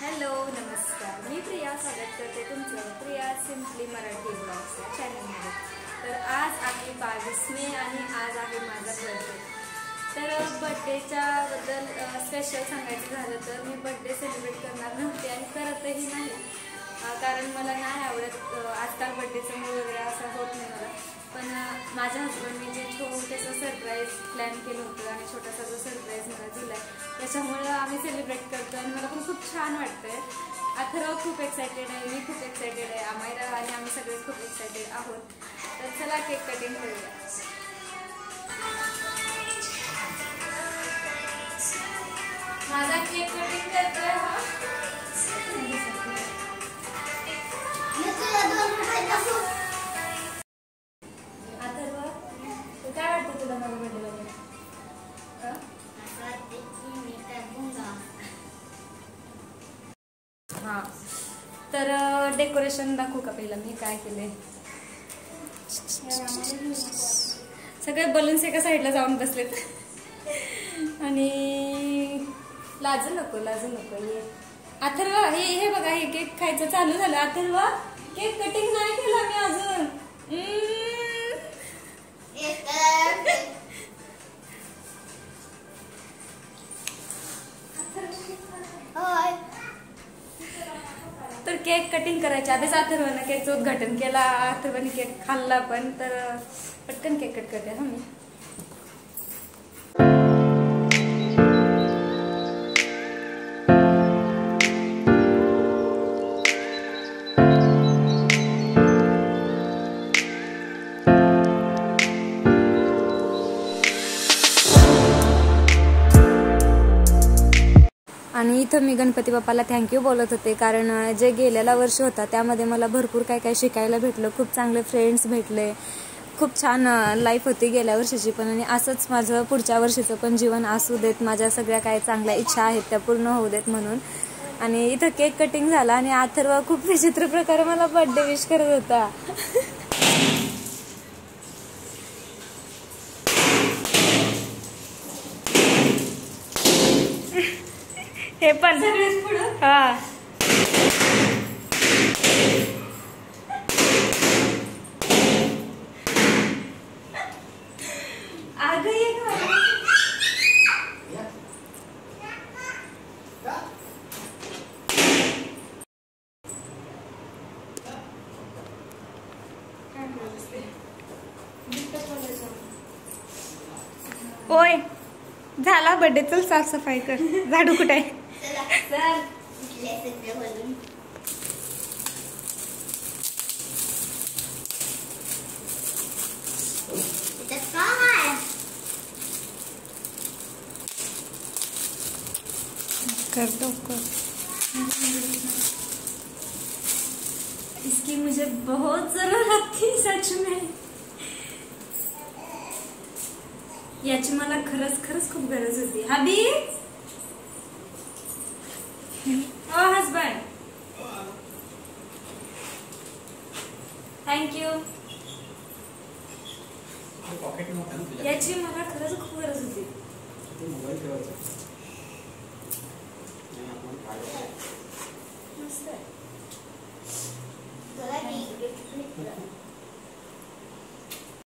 Hello नमस्कार. मी प्रिया स्वागत करते तुमचं प्रिया सिम्पली मराठी ब्लॉग्स चॅनलमध्ये तर आज आहे बावीस मे आणि आज आहे माझा बर्थडे तर बड्डेच्या बद्दल स्पेशल सांगायचं झालं तर मी बड्डे सेलिब्रेट करणार नव्हते आणि करतही नाही. कारण मला नाही आवडत आजकाल बड्डेचं मूळ वगैरे असं होत नाही मला. पण माझ्या हस्बंडने जे छोटंसं सरप्राईज प्लॅन केलं होतं आणि छोटासा जो सरप्राईज मला दिला आहे त्याच्यामुळं आम्ही सेलिब्रेट छान वाटतंय. अथर्व खूप एक्सायटेड आहे मी खूप एक्सायटेड आहे आमायरा आणि आम्ही सगळेच खूप एक्सायटेड आहोत. तर चला केक कटिंग करूया. माझा केक कटिंग करतोय हा. तर डेकोरेशन दाखवू का पहिला? मी काय केले सगळे बलून्स एका साईडला जाऊन बसलेत. आणि लाजू नको लाजू नको. ये अथर्व हे हे बघा हे केक खायचं चालू झालं. अथर्व केक कटिंग नाही केला मी. केक कटिंग करायच्या आधीच अथर्वानं केकचं उद्घाटन केला. अथर्वने केक खाल्ला पण तर पटकन केक कट करते हा मी. आणि इथं मी गणपती बाप्पाला थँक्यू बोलत होते कारण जे गेलेला वर्ष होता त्यामध्ये मला भरपूर काय काय शिकायला भेटलं खूप चांगले फ्रेंड्स भेटले खूप छान लाईफ होती गेल्या वर्षीची पण आणि असंच माझं पुढच्या वर्षीचं पण जीवन असू देत माझ्या सगळ्या काय चांगल्या इच्छा आहेत त्या पूर्ण होऊ देत म्हणून. आणि इथं केक कटिंग झाला आणि अथर्व खूप विचित्र प्रकारे मला बर्थडे विश करत होता. हे पण. हा. अगं ये गं. ओय झाला बर्थडे चल साफसफाई कर. झाडू कुठे कर दो, कर। इसकी मुझे बहुत ज़रूरत थी, सच में। याची मला खरंच खरंच खूप गरज होती हबी पॉकेट मोठा ना तुझ्या. याची मला खरंच खूप गरज होती. मोबाईल ठेवायचा. नाही, आपण काढायचं.